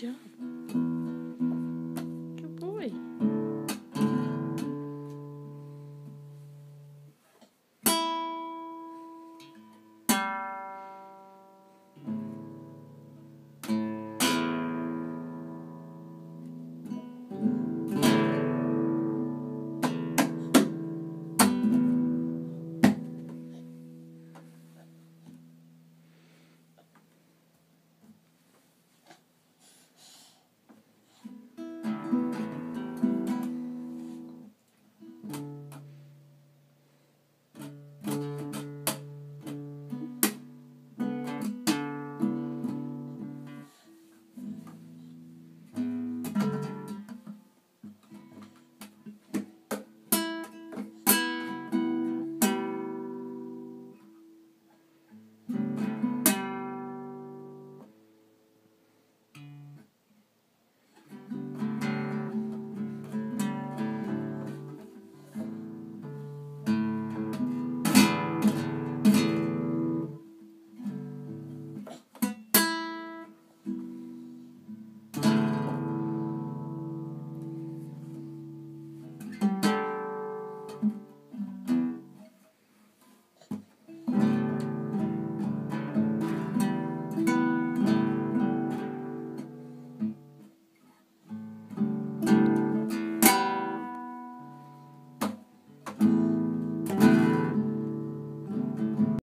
job. Mm-hmm.